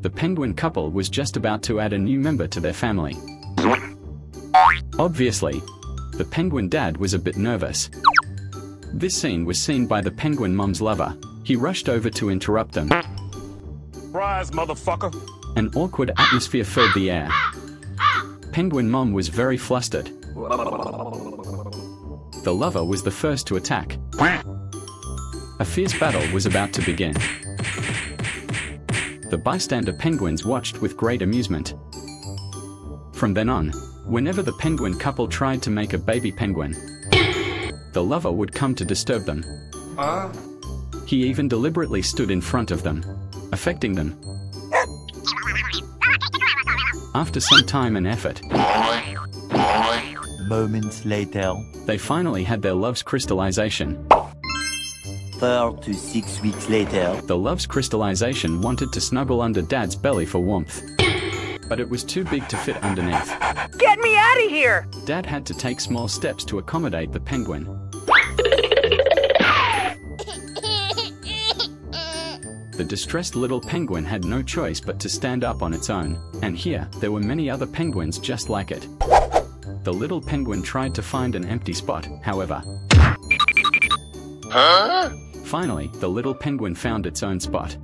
the penguin couple was just about to add a new member to their family. Obviously, the penguin dad was a bit nervous. This scene was seen by the penguin mom's lover. He rushed over to interrupt them. Rise, motherfucker. An awkward atmosphere filled the air. Penguin mom was very flustered. The lover was the first to attack. A fierce battle was about to begin. The bystander penguins watched with great amusement. From then on, whenever the penguin couple tried to make a baby penguin, the lover would come to disturb them. He even deliberately stood in front of them, affecting them. After some time and effort, Moments later, they finally had their love's crystallization. Four to six weeks later, The love's crystallization wanted to snuggle under Dad's belly for warmth. But it was too big to fit underneath. Get me out of here! Dad had to take small steps to accommodate the penguin. The distressed little penguin had no choice but to stand up on its own, and here there were many other penguins just like it. The little penguin tried to find an empty spot, however. Finally, the little penguin found its own spot.